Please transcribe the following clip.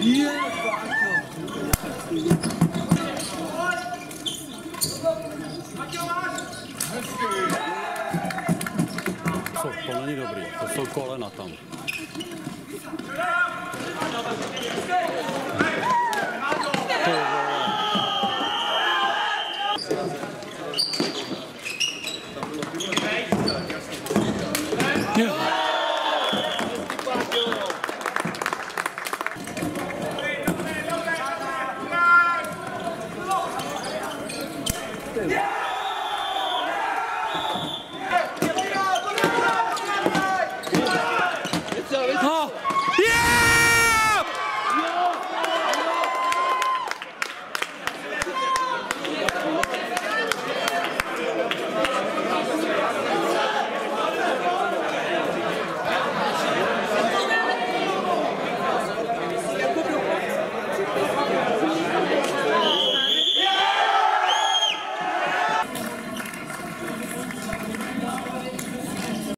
Jsou to není dobrý, to jsou kolena tam. Yeah. Yeah!